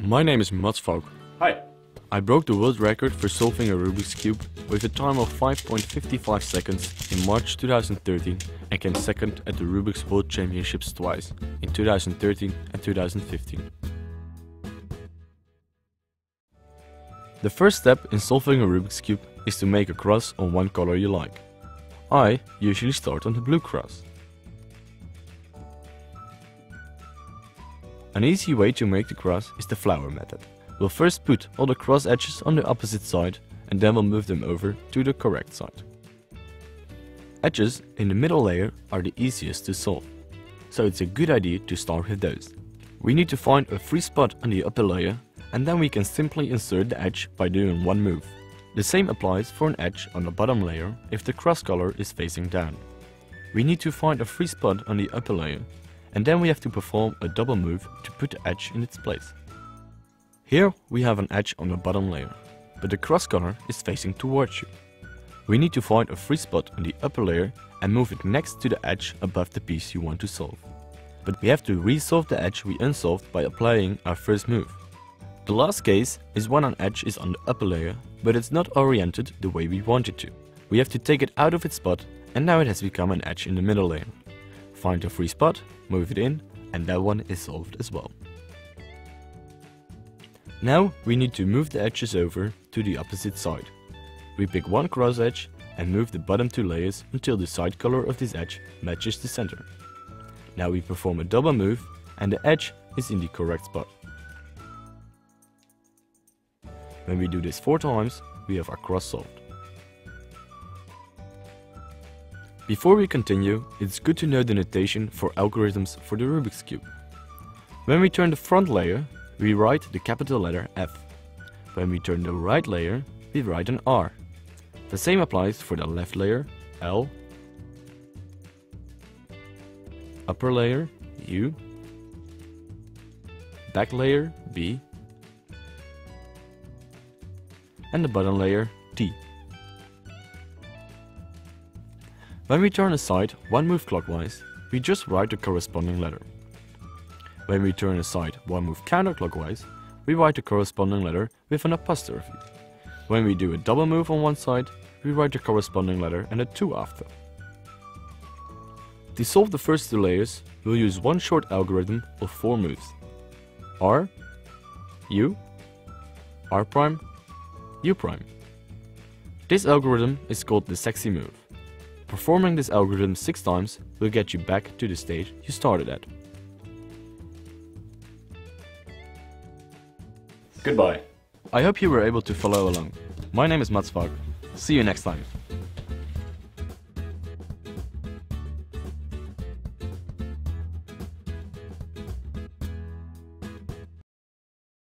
My name is Mats Valk. Hi. I broke the world record for solving a Rubik's Cube with a time of 5.55 seconds in March 2013 and came second at the Rubik's World Championships twice, in 2013 and 2015. The first step in solving a Rubik's Cube is to make a cross on one color you like. I usually start on the blue cross. An easy way to make the cross is the flower method. We'll first put all the cross edges on the opposite side and then we'll move them over to the correct side. Edges in the middle layer are the easiest to solve, so it's a good idea to start with those. We need to find a free spot on the upper layer and then we can simply insert the edge by doing one move. The same applies for an edge on the bottom layer if the cross color is facing down. We need to find a free spot on the upper layer and then we have to perform a double move to put the edge in its place. Here we have an edge on the bottom layer, but the cross color is facing towards you. We need to find a free spot on the upper layer and move it next to the edge above the piece you want to solve. But we have to resolve the edge we unsolved by applying our first move. The last case is when an edge is on the upper layer, but it's not oriented the way we want it to. We have to take it out of its spot and now it has become an edge in the middle layer. Find a free spot, move it in, and that one is solved as well. Now we need to move the edges over to the opposite side. We pick one cross edge and move the bottom two layers until the side color of this edge matches the center. Now we perform a double move and the edge is in the correct spot. When we do this four times, we have our cross solved. Before we continue, it's good to know the notation for algorithms for the Rubik's Cube. When we turn the front layer, we write the capital letter F. When we turn the right layer, we write an R. The same applies for the left layer, L, upper layer, U, back layer, B, and the bottom layer, D. When we turn a side one move clockwise, we just write the corresponding letter. When we turn a side one move counterclockwise, we write the corresponding letter with an apostrophe. When we do a double move on one side, we write the corresponding letter and a 2 after. To solve the first two layers, we'll use one short algorithm of four moves. R, U, R prime, U prime. This algorithm is called the sexy move. Performing this algorithm 6 times will get you back to the state you started at. Goodbye. I hope you were able to follow along. My name is Mats. See you next time.